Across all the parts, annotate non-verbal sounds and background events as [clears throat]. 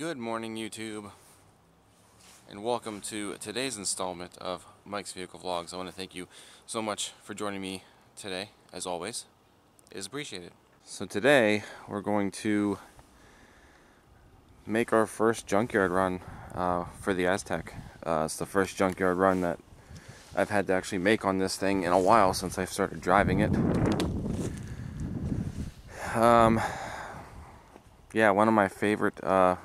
Good morning YouTube and welcome to today's installment of Mike's Vehicle Vlogs. I want to thank you so much for joining me today, as always. It is appreciated. So today we're going to make our first junkyard run uh, for the Aztek. Uh, it's the first junkyard run that I've had to actually make on this thing in a while since I've started driving it. Um, yeah, one of my favorite uh,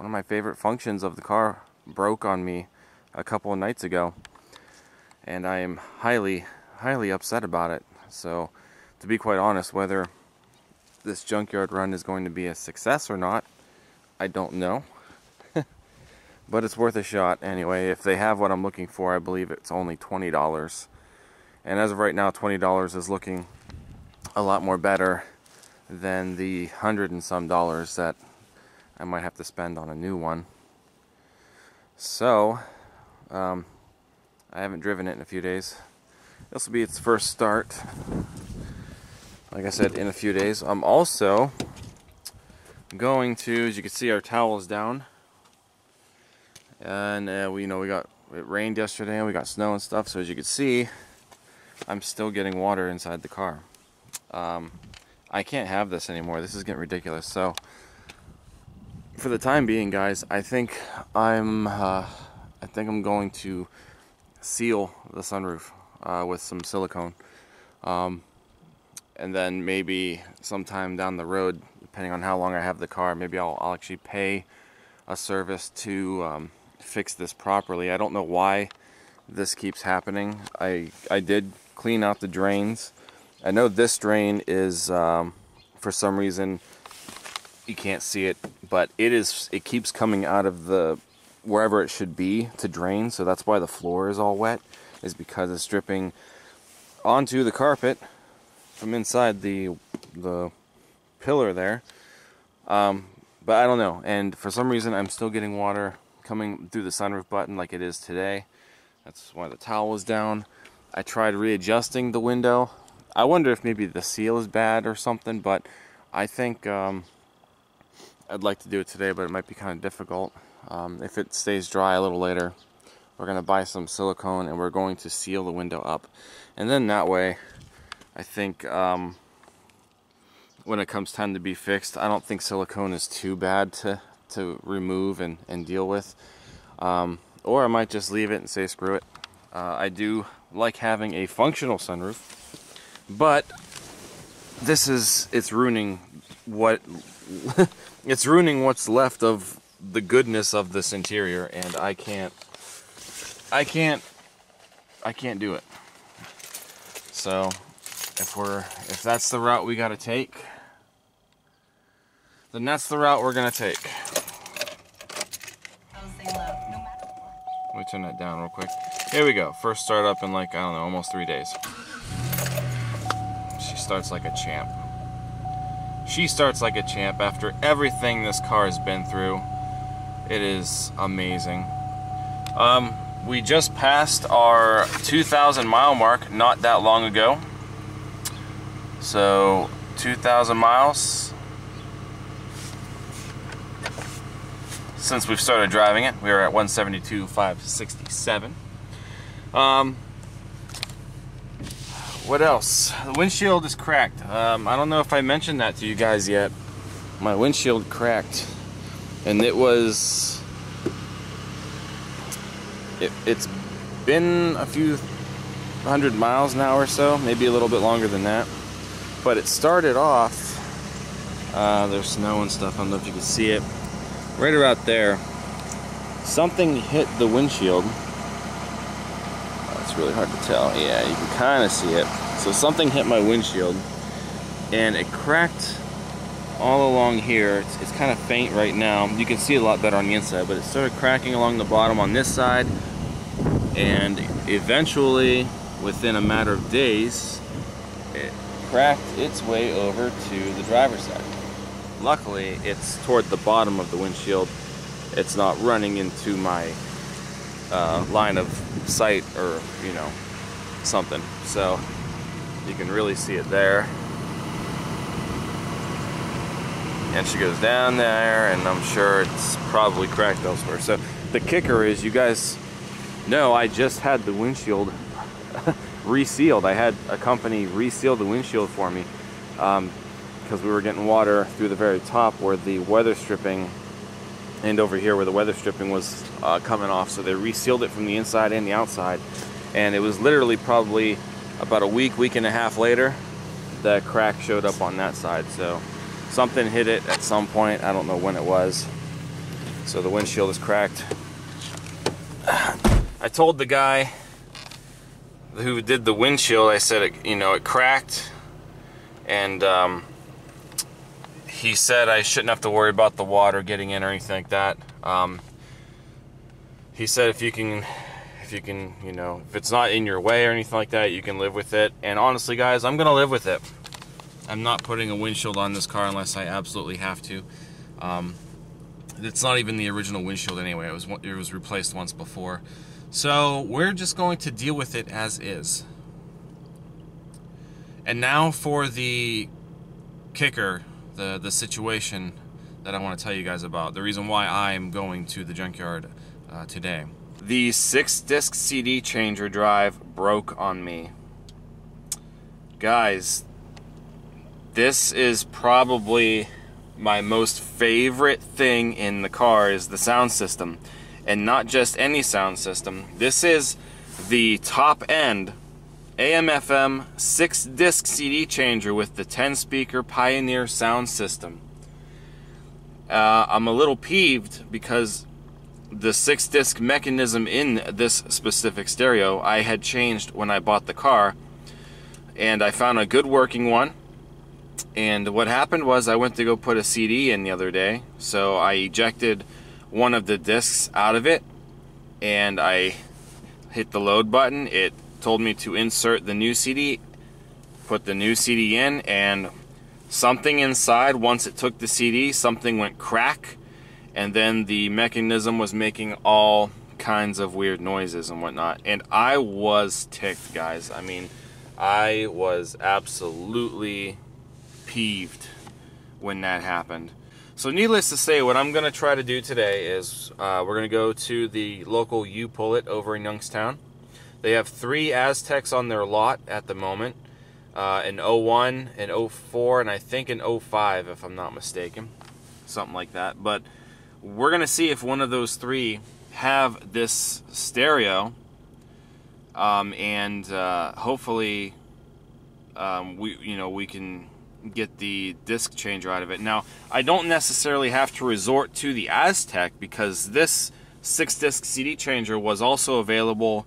one of my favorite functions of the car broke on me a couple of nights ago, and I am highly highly upset about it. So, to be quite honest, whether this junkyard run is going to be a success or not, I don't know. [laughs] but it's worth a shot anyway. If they have what I'm looking for, I believe it's only $20. And as of right now, $20 is looking a lot more better than the hundred and some dollars that I might have to spend on a new one. So, um, I haven't driven it in a few days. This will be its first start. Like I said, in a few days. I'm also going to, as you can see, our towels down. And uh, we, you know, we got it rained yesterday and we got snow and stuff. So as you can see, I'm still getting water inside the car. Um, I can't have this anymore. This is getting ridiculous. So, for the time being, guys, I think I'm, uh, I think I'm going to seal the sunroof uh, with some silicone, um, and then maybe sometime down the road, depending on how long I have the car, maybe I'll, I'll actually pay a service to um, fix this properly. I don't know why this keeps happening. I I did clean out the drains I know this drain is, um, for some reason, you can't see it, but it is. It keeps coming out of the wherever it should be to drain. So that's why the floor is all wet, is because it's dripping onto the carpet from inside the the pillar there. Um, but I don't know. And for some reason, I'm still getting water coming through the sunroof button like it is today. That's why the towel was down. I tried readjusting the window I wonder if maybe the seal is bad or something, but I think um, I'd like to do it today, but it might be kind of difficult. Um, if it stays dry a little later, we're going to buy some silicone and we're going to seal the window up. And then that way, I think um, when it comes time to be fixed, I don't think silicone is too bad to, to remove and, and deal with. Um, or I might just leave it and say screw it. Uh, I do like having a functional sunroof. But this is it's ruining what [laughs] it's ruining what's left of the goodness of this interior and I can't I can't I can't do it. So if we're if that's the route we got to take then that's the route we're to take. Let me turn that down real quick. Here we go. First start up in like, I don't know, almost three days she starts like a champ. She starts like a champ after everything this car has been through. It is amazing. Um, we just passed our 2,000 mile mark not that long ago. So 2,000 miles since we've started driving it. We are at 172,567. Um, what else? The windshield is cracked. Um, I don't know if I mentioned that to you guys yet. My windshield cracked. And it was... It, it's been a few hundred miles now or so. Maybe a little bit longer than that. But it started off... Uh, there's snow and stuff. I don't know if you can see it. Right about there. Something hit the windshield really hard to tell. Yeah, you can kind of see it. So something hit my windshield and it cracked all along here. It's, it's kind of faint right now. You can see a lot better on the inside, but it started cracking along the bottom on this side and eventually, within a matter of days, it cracked its way over to the driver's side. Luckily, it's toward the bottom of the windshield. It's not running into my uh, line of sight or you know something so you can really see it there and she goes down there and I'm sure it's probably cracked elsewhere. So the kicker is you guys know I just had the windshield [laughs] resealed. I had a company reseal the windshield for me because um, we were getting water through the very top where the weather stripping and over here where the weather stripping was uh, coming off. So they resealed it from the inside and the outside. And it was literally probably about a week, week and a half later, the crack showed up on that side. So something hit it at some point. I don't know when it was. So the windshield is cracked. I told the guy who did the windshield, I said, it, you know, it cracked. And um, he said I shouldn't have to worry about the water getting in or anything like that. Um, he said if you can if you can you know if it's not in your way or anything like that you can live with it and honestly guys i'm gonna live with it I'm not putting a windshield on this car unless I absolutely have to. Um, it's not even the original windshield anyway. It was it was replaced once before. So we're just going to deal with it as is. And now for the kicker, the the situation that I want to tell you guys about. The reason why I am going to the junkyard uh, today. The six disc CD changer drive broke on me. Guys, this is probably my most favorite thing in the car is the sound system and not just any sound system this is the top end AM FM 6 disc CD changer with the 10 speaker Pioneer sound system uh, I'm a little peeved because the 6 disc mechanism in this specific stereo I had changed when I bought the car and I found a good working one and what happened was I went to go put a CD in the other day. So I ejected one of the discs out of it and I hit the load button. It told me to insert the new CD, put the new CD in, and something inside, once it took the CD, something went crack, and then the mechanism was making all kinds of weird noises and whatnot. And I was ticked, guys. I mean, I was absolutely peeved when that happened. So needless to say, what I'm going to try to do today is uh, we're going to go to the local U-Pull-It over in Youngstown. They have three Azteks on their lot at the moment. Uh, an 01, an 04, and I think an 05 if I'm not mistaken. Something like that. But we're going to see if one of those three have this stereo. Um, and uh, hopefully um, we, you know, we can get the disc changer out of it. Now, I don't necessarily have to resort to the Aztek because this six disc CD changer was also available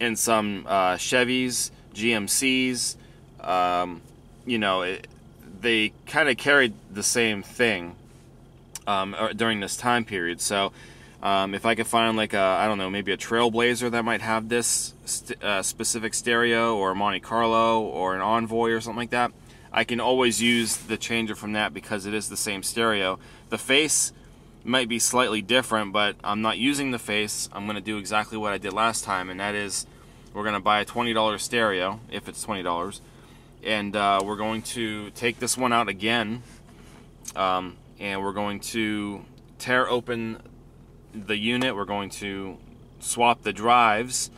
in some uh, Chevys, GMCs. Um, you know, it, they kind of carried the same thing um, uh, during this time period. So, um, if I could find like a, I don't know, maybe a Trailblazer that might have this st uh, specific stereo, or a Monte Carlo, or an Envoy, or something like that, I can always use the changer from that because it is the same stereo. The face might be slightly different, but I'm not using the face. I'm going to do exactly what I did last time, and that is we're going to buy a $20 stereo, if it's $20, and uh, we're going to take this one out again, um, and we're going to tear open the unit. We're going to swap the drives,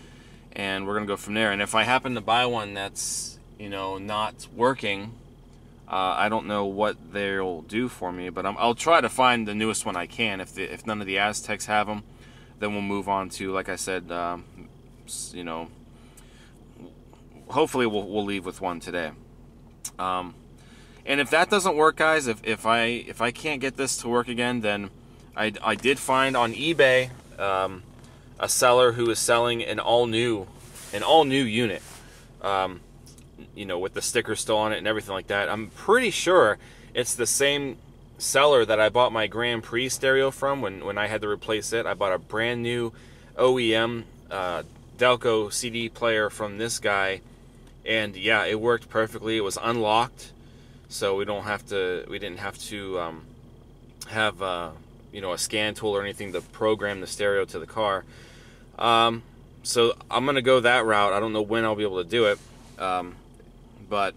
and we're going to go from there. And if I happen to buy one that's, you know, not working, uh, I don't know what they'll do for me, but i will try to find the newest one I can. If the, if none of the Azteks have them, then we'll move on to, like I said, um, you know, hopefully we'll, we'll leave with one today. Um, and if that doesn't work, guys, if, if I if I can't get this to work again, then I, I did find on eBay um, a seller who is selling an all new an all new unit. Um, you know, with the sticker still on it and everything like that. I'm pretty sure it's the same seller that I bought my Grand Prix stereo from when, when I had to replace it. I bought a brand new OEM uh, Delco CD player from this guy, and yeah, it worked perfectly. It was unlocked, so we don't have to. We didn't have to um, have uh, you know a scan tool or anything to program the stereo to the car. Um, so I'm gonna go that route. I don't know when I'll be able to do it. Um, but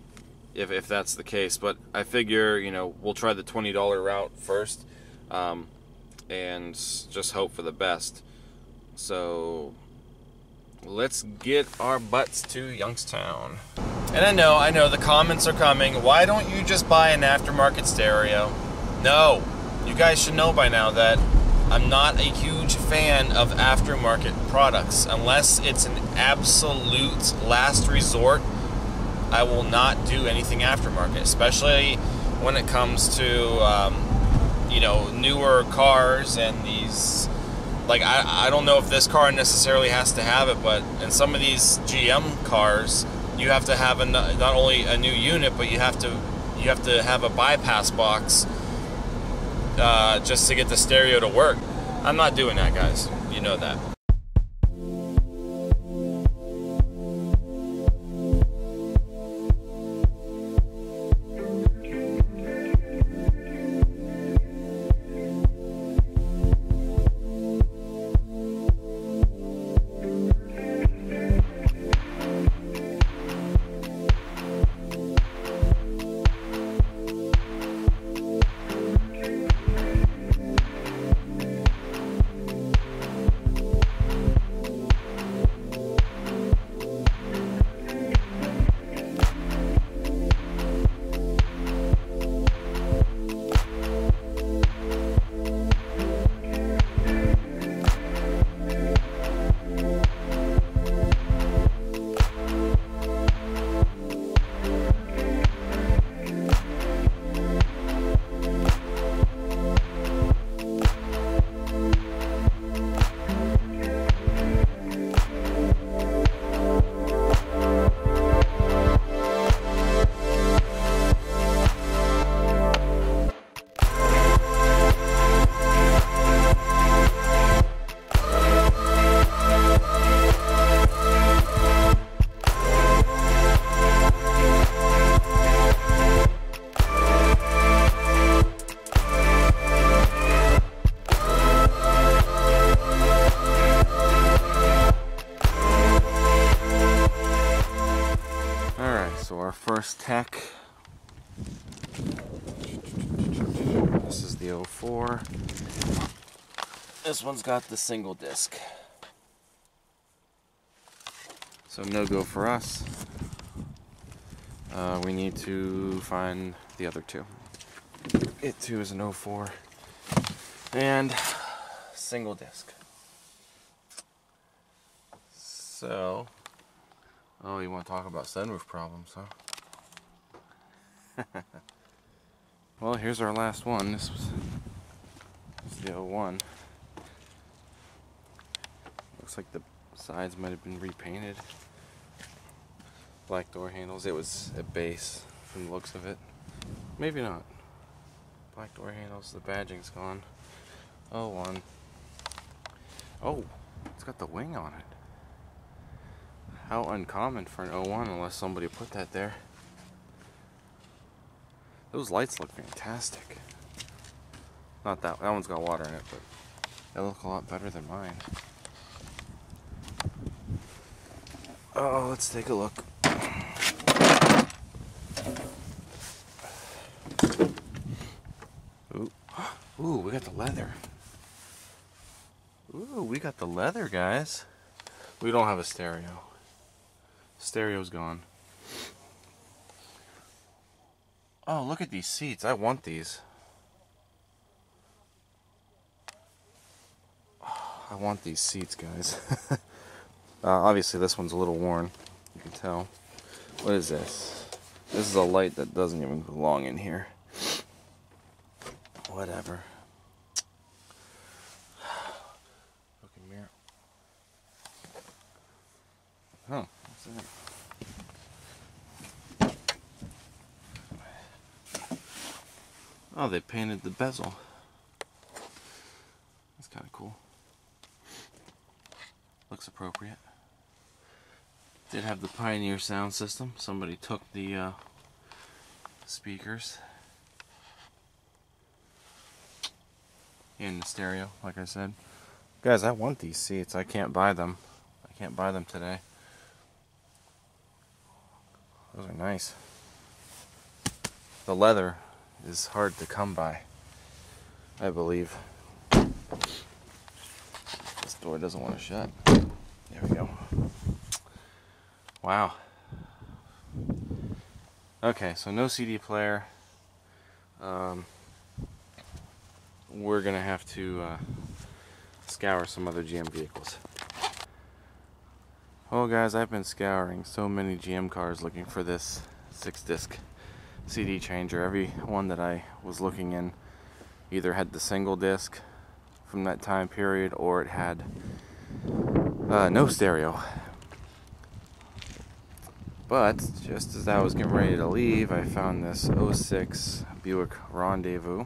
if, if that's the case. But I figure, you know, we'll try the $20 route first um, and just hope for the best. So let's get our butts to Youngstown. And I know, I know the comments are coming. Why don't you just buy an aftermarket stereo? No, you guys should know by now that I'm not a huge fan of aftermarket products. Unless it's an absolute last resort, I will not do anything aftermarket, especially when it comes to, um, you know, newer cars and these. Like, I, I don't know if this car necessarily has to have it, but in some of these GM cars, you have to have a, not only a new unit, but you have to you have to have a bypass box uh, just to get the stereo to work. I'm not doing that, guys. You know that. Tech. This is the 04. This one's got the single disc. So no go for us. Uh, we need to find the other two. It too is an 04. And single disc. So, oh, you want to talk about sunroof problems, huh? [laughs] well, here's our last one. This was the 01. Looks like the sides might have been repainted. Black door handles. It was a base from the looks of it. Maybe not. Black door handles. The badging's gone. 01. Oh, it's got the wing on it. How uncommon for an 01 unless somebody put that there. Those lights look fantastic. Not that, that one's got water in it, but they look a lot better than mine. Oh, let's take a look. Ooh, Ooh we got the leather. Ooh, we got the leather, guys. We don't have a stereo. Stereo's gone. Oh, look at these seats. I want these. Oh, I want these seats, guys. [laughs] uh, obviously, this one's a little worn. You can tell. What is this? This is a light that doesn't even belong in here. Whatever. [sighs] Looking mirror. Oh, what's that? Oh, they painted the bezel. That's kind of cool. Looks appropriate. Did have the Pioneer sound system. Somebody took the uh, speakers. And the stereo, like I said. Guys, I want these seats. I can't buy them. I can't buy them today. Those are nice. the leather is hard to come by, I believe. This door doesn't want to shut. There we go. Wow. Okay, so no CD player. Um, we're gonna have to uh, scour some other GM vehicles. Oh guys, I've been scouring so many GM cars looking for this six disc CD changer. Every one that I was looking in either had the single disc from that time period or it had uh, no stereo. But just as I was getting ready to leave, I found this 06 Buick Rendezvous.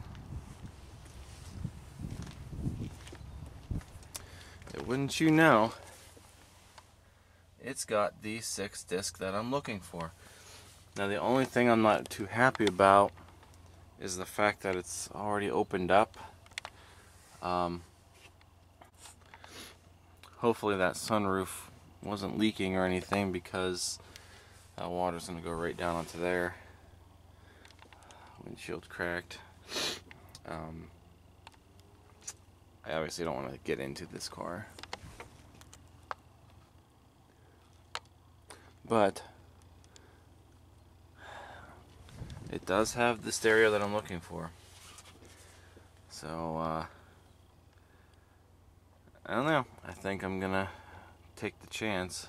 Wouldn't you know, it's got the six disc that I'm looking for. Now the only thing I'm not too happy about is the fact that it's already opened up. Um, hopefully that sunroof wasn't leaking or anything because that water's going to go right down onto there. Windshield cracked. Um, I obviously don't want to get into this car. But it does have the stereo that I'm looking for. So, uh, I don't know. I think I'm gonna take the chance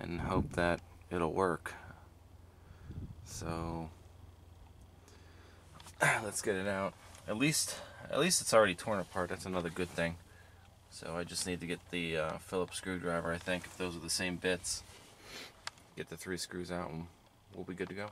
and hope that it'll work. So, [clears throat] let's get it out. At least, at least it's already torn apart. That's another good thing. So I just need to get the uh, Phillips screwdriver, I think, if those are the same bits. Get the three screws out and we'll be good to go.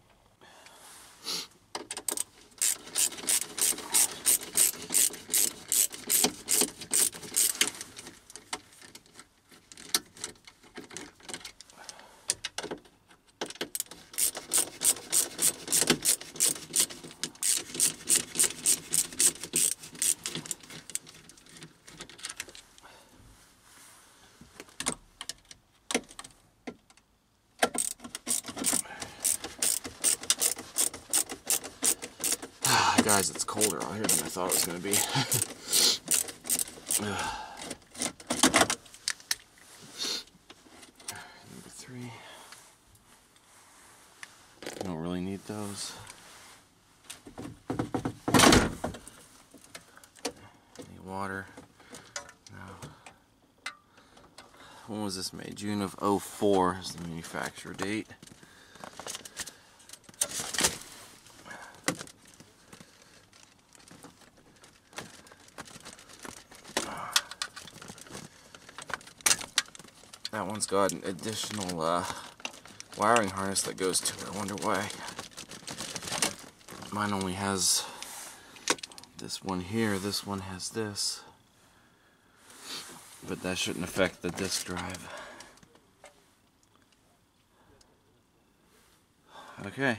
guys, it's colder out here than I thought it was going to be. [laughs] Number three. Don't really need those. Any water? No. When was this made? June of 04 is the manufacturer date. That one's got an additional uh, wiring harness that goes to it. I wonder why. Mine only has this one here. This one has this. But that shouldn't affect the disk drive. Okay.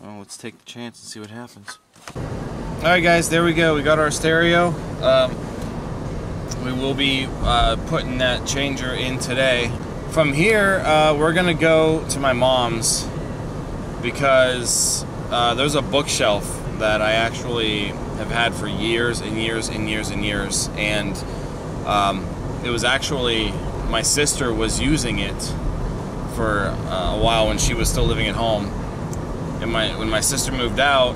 Well, let's take the chance and see what happens. Alright guys, there we go. We got our stereo. Um, we will be uh, putting that changer in today. From here, uh, we're gonna go to my mom's because uh, there's a bookshelf that I actually have had for years and years and years and years, and um, it was actually my sister was using it for uh, a while when she was still living at home, and my when my sister moved out,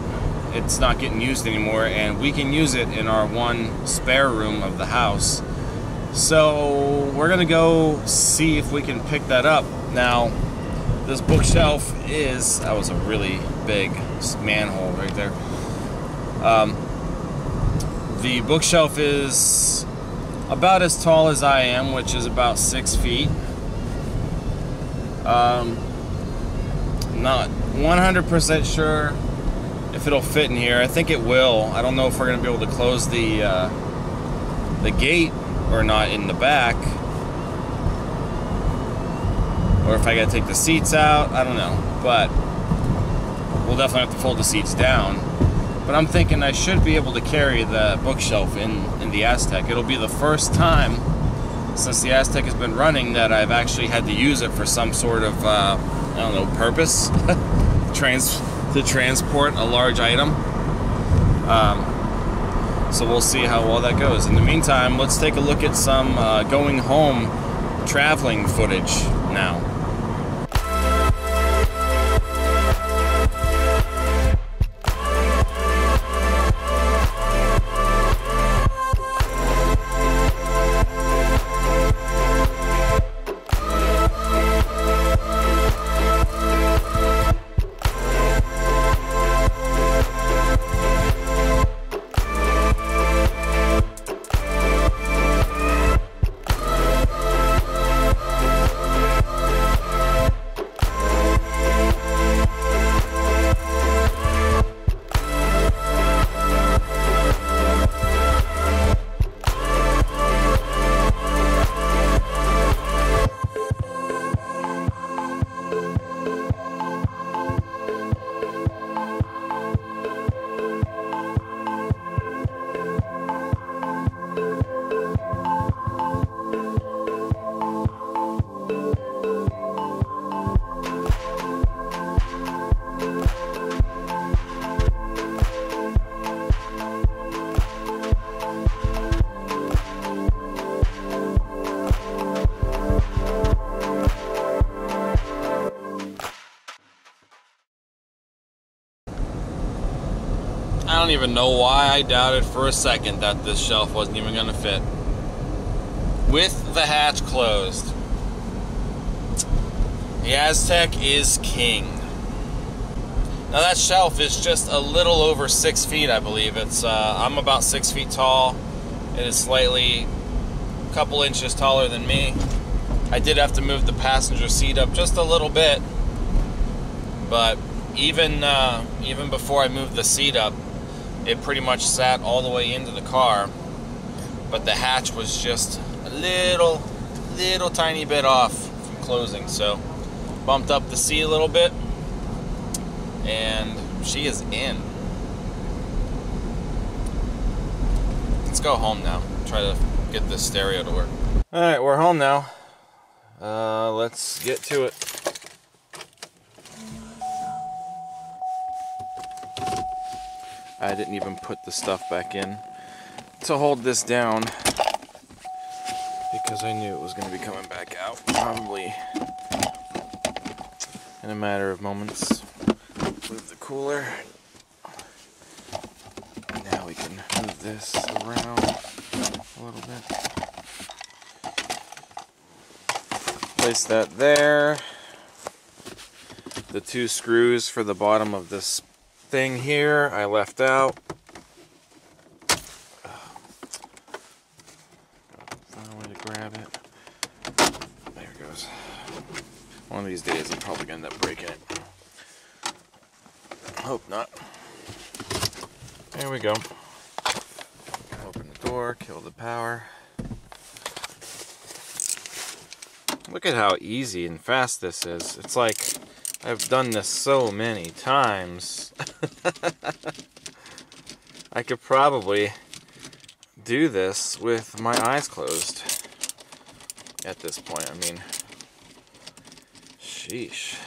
it's not getting used anymore and we can use it in our one spare room of the house. So we're gonna go see if we can pick that up. Now this bookshelf is that was a really big manhole right there. Um, the bookshelf is about as tall as I am which is about six feet. Um, not 100% sure if it'll fit in here. I think it will. I don't know if we're going to be able to close the uh, the gate or not in the back. Or if I got to take the seats out. I don't know. But we'll definitely have to fold the seats down. But I'm thinking I should be able to carry the bookshelf in, in the Aztek. It'll be the first time since the Aztek has been running that I've actually had to use it for some sort of, uh, I don't know, purpose. [laughs] Trans to transport a large item. Um, so we'll see how well that goes. In the meantime, let's take a look at some uh, going home traveling footage now. Don't even know why I doubted for a second that this shelf wasn't even going to fit. With the hatch closed, the Aztek is king. Now that shelf is just a little over six feet, I believe. It's uh, I'm about six feet tall. It is slightly a couple inches taller than me. I did have to move the passenger seat up just a little bit, but even uh, even before I moved the seat up, it pretty much sat all the way into the car, but the hatch was just a little, little tiny bit off from closing. So bumped up the seat a little bit, and she is in. Let's go home now. Try to get this stereo to work. All right, we're home now. Uh, let's get to it. I didn't even put the stuff back in to hold this down because I knew it was going to be coming back out probably in a matter of moments. Move the cooler. Now we can move this around a little bit. Place that there. The two screws for the bottom of this thing here I left out. Find a way to grab it. There it goes. One of these days I'm probably going to end up breaking it. Hope not. There we go. Open the door, kill the power. Look at how easy and fast this is. It's like I've done this so many times. [laughs] I could probably do this with my eyes closed at this point. I mean, sheesh.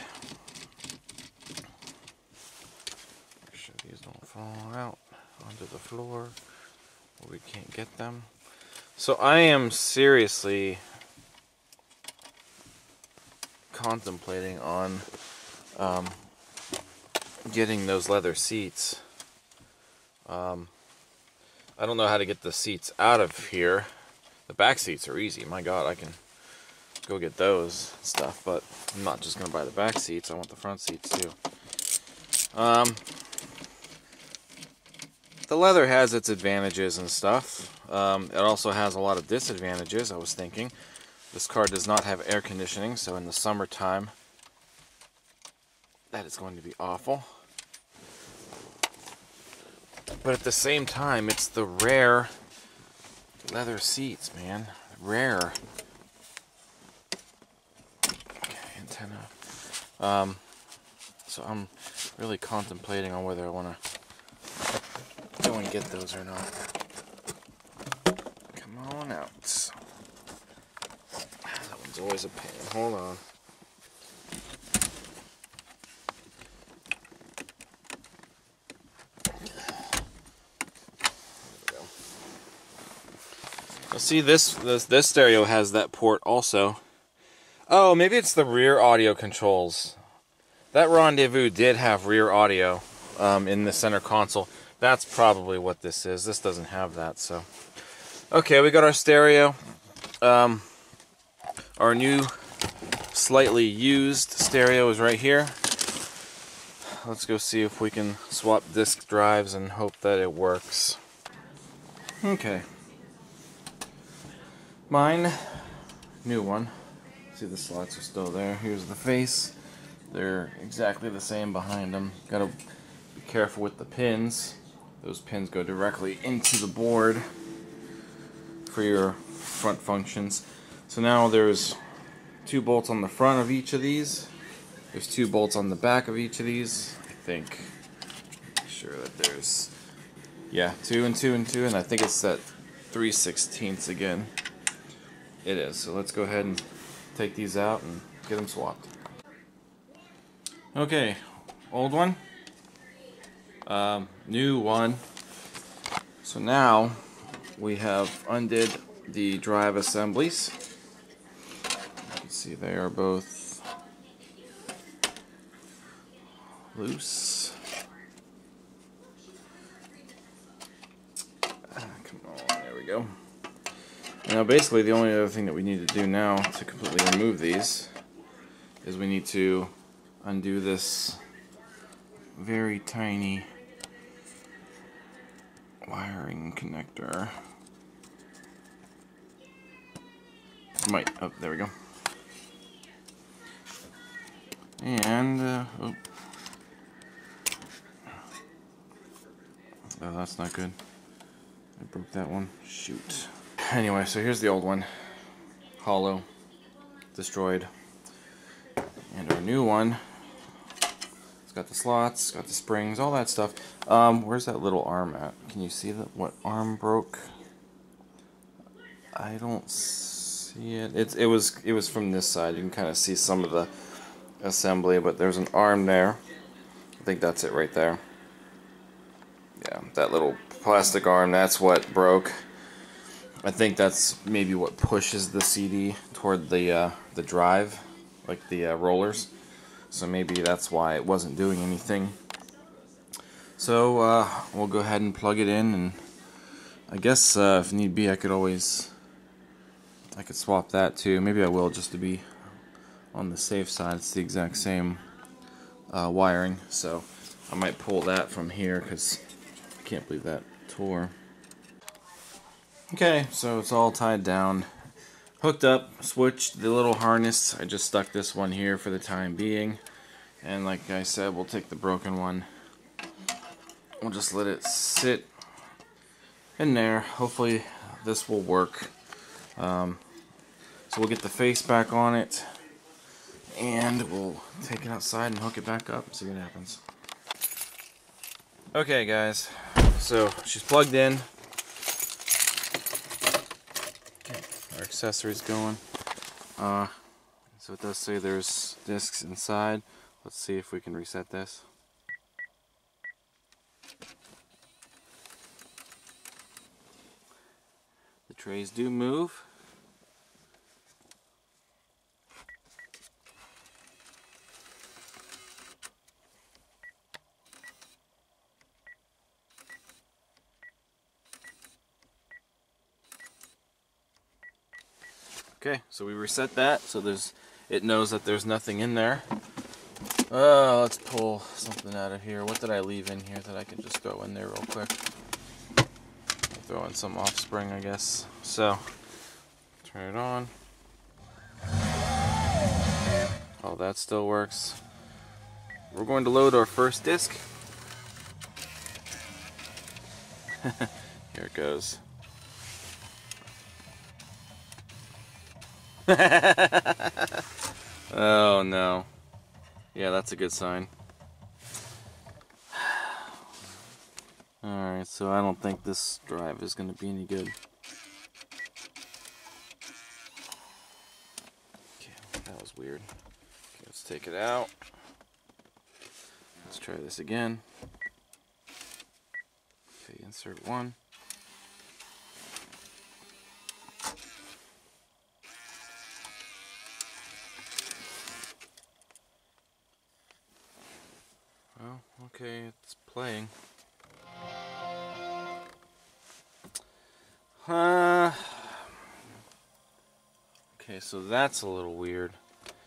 Make sure these don't fall out onto the floor where we can't get them. So I am seriously contemplating on um, getting those leather seats. Um, I don't know how to get the seats out of here. The back seats are easy. My God, I can go get those stuff, but I'm not just going to buy the back seats. I want the front seats too. Um, the leather has its advantages and stuff. Um, it also has a lot of disadvantages, I was thinking. This car does not have air conditioning, so in the summertime, that is going to be awful. But at the same time, it's the rare leather seats, man. Rare. Okay, antenna. Um, so I'm really contemplating on whether I want to go and get those or not. Come on out. That one's always a pain. Hold on. See this, this this stereo has that port also. Oh, maybe it's the rear audio controls. That Rendezvous did have rear audio um, in the center console. That's probably what this is. This doesn't have that, so. Okay, we got our stereo. Um, our new, slightly used stereo is right here. Let's go see if we can swap disk drives and hope that it works. Okay. Mine, new one. See the slots are still there. Here's the face. They're exactly the same behind them. Gotta be careful with the pins. Those pins go directly into the board for your front functions. So now there's two bolts on the front of each of these. There's two bolts on the back of each of these. I think. Make Sure that there's yeah, two and two and two, and I think it's that 3 sixteenths again. It is. So let's go ahead and take these out and get them swapped. Okay, old one, um, new one. So now we have undid the drive assemblies. You can see they are both loose. Ah, come on, there we go. Now basically the only other thing that we need to do now to completely remove these is we need to undo this very tiny wiring connector. Might, oh, there we go. And, uh, oh. oh, that's not good. I broke that one. Shoot. Anyway, so here's the old one. Hollow. Destroyed. And our new one. It's got the slots, got the springs, all that stuff. Um, where's that little arm at? Can you see that? What arm broke? I don't see it. It's it was it was from this side. You can kind of see some of the assembly, but there's an arm there. I think that's it right there. Yeah, that little plastic arm. That's what broke. I think that's maybe what pushes the CD toward the uh, the drive, like the uh, rollers. So maybe that's why it wasn't doing anything. So uh, we'll go ahead and plug it in, and I guess uh, if need be, I could always I could swap that too. Maybe I will just to be on the safe side. It's the exact same uh, wiring, so I might pull that from here because I can't believe that tore. Okay, so it's all tied down. Hooked up, switched the little harness. I just stuck this one here for the time being. And like I said, we'll take the broken one. We'll just let it sit in there. Hopefully this will work. Um, so we'll get the face back on it. And we'll take it outside and hook it back up and see what happens. Okay guys, so she's plugged in. Our accessories going. Uh, so it does say there's discs inside. Let's see if we can reset this. The trays do move. Okay, so we reset that, so there's it knows that there's nothing in there. Uh, let's pull something out of here. What did I leave in here that I can just throw in there real quick? Throw in some offspring, I guess. So, turn it on. Oh, that still works. We're going to load our first disc. [laughs] here it goes. Oh no. Yeah, that's a good sign. [sighs] Alright, so I don't think this drive is going to be any good. Okay, that was weird. Okay, let's take it out. Let's try this again. Okay, insert one. Okay, it's playing. Uh, okay, so that's a little weird.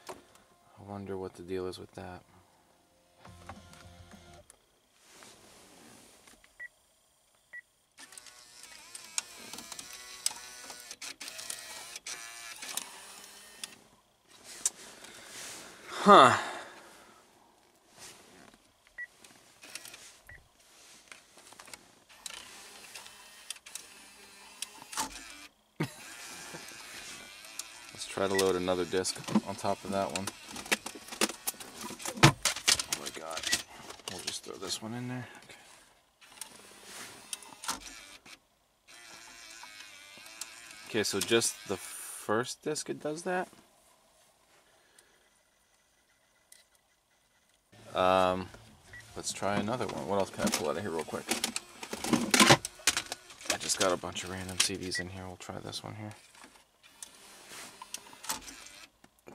I wonder what the deal is with that. Huh. Try to load another disc on top of that one. Oh my god. We'll just throw this one in there. Okay, okay so just the first disc it does that? Um, let's try another one. What else can I pull out of here real quick? I just got a bunch of random CDs in here. We'll try this one here.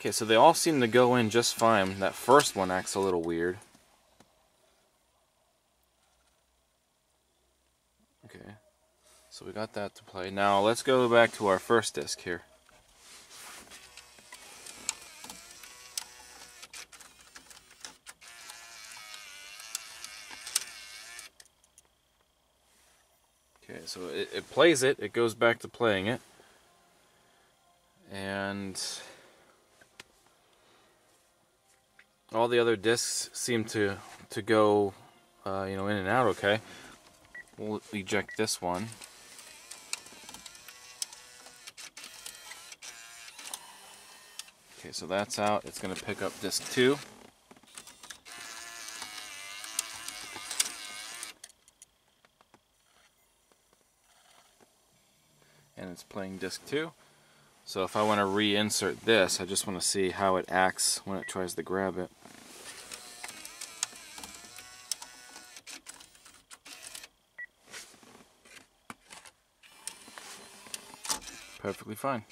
Okay, so they all seem to go in just fine. That first one acts a little weird. Okay, so we got that to play. Now let's go back to our first disc here. Okay, so it, it plays it, it goes back to playing it. And all the other discs seem to to go uh, you know in and out okay we'll eject this one okay so that's out it's going to pick up disc 2 and it's playing disc 2. So if I want to reinsert this, I just want to see how it acts when it tries to grab it. Perfectly fine.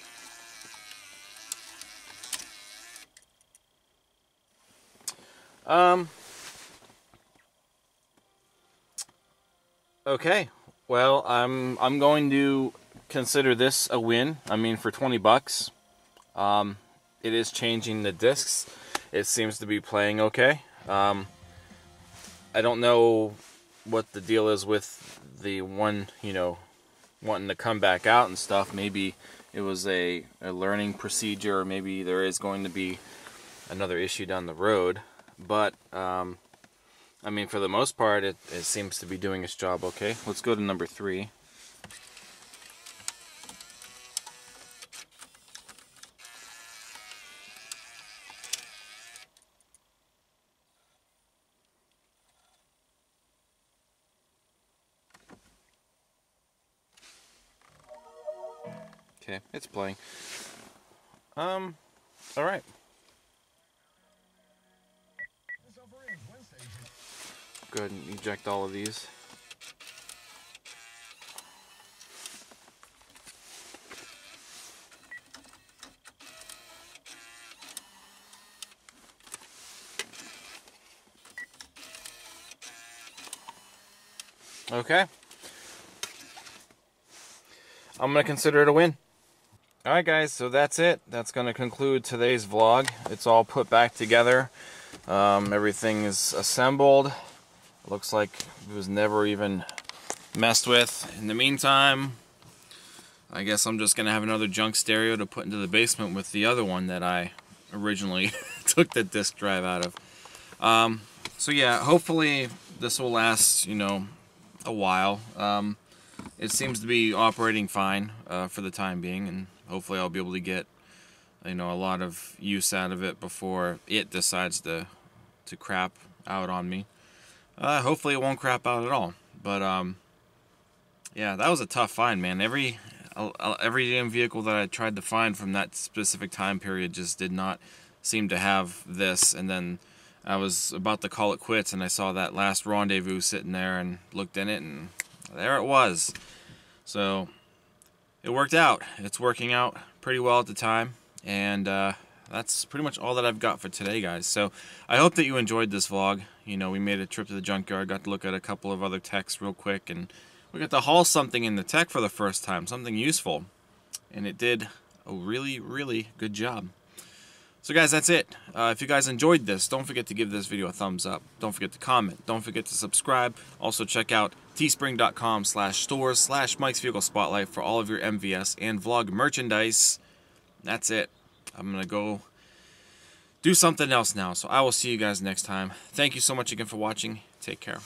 Um, okay, well, I'm I'm going to consider this a win. I mean, for 20 bucks, um, it is changing the discs. It seems to be playing okay. Um, I don't know what the deal is with the one, you know, wanting to come back out and stuff. Maybe it was a, a learning procedure, or maybe there is going to be another issue down the road. But, um, I mean, for the most part, it, it seems to be doing its job okay. Let's go to number three. Okay, it's playing. Um, all right. Go ahead and eject all of these. Okay. I'm going to consider it a win. Alright guys, so that's it. That's going to conclude today's vlog. It's all put back together. Um, everything is assembled. Looks like it was never even messed with. In the meantime, I guess I'm just going to have another junk stereo to put into the basement with the other one that I originally [laughs] took the disk drive out of. Um, so yeah, hopefully this will last, you know, a while. Um, it seems to be operating fine uh, for the time being, and hopefully I'll be able to get you know a lot of use out of it before it decides to to crap out on me. Uh, hopefully it won't crap out at all. But um, yeah, that was a tough find, man. Every every damn vehicle that I tried to find from that specific time period just did not seem to have this. And then I was about to call it quits, and I saw that last Rendezvous sitting there, and looked in it, and there it was. So it worked out. It's working out pretty well at the time, and uh, that's pretty much all that I've got for today, guys. So I hope that you enjoyed this vlog. You know, we made a trip to the junkyard, got to look at a couple of other Azteks real quick, and we got to haul something in the Aztek for the first time, something useful. And it did a really, really good job. So guys, that's it. Uh, if you guys enjoyed this, don't forget to give this video a thumbs up. Don't forget to comment. Don't forget to subscribe. Also check out teespring.com slash stores slash Mike's Vehicle Spotlight for all of your MVS and vlog merchandise. That's it. I'm going to go do something else now. So I will see you guys next time. Thank you so much again for watching. Take care.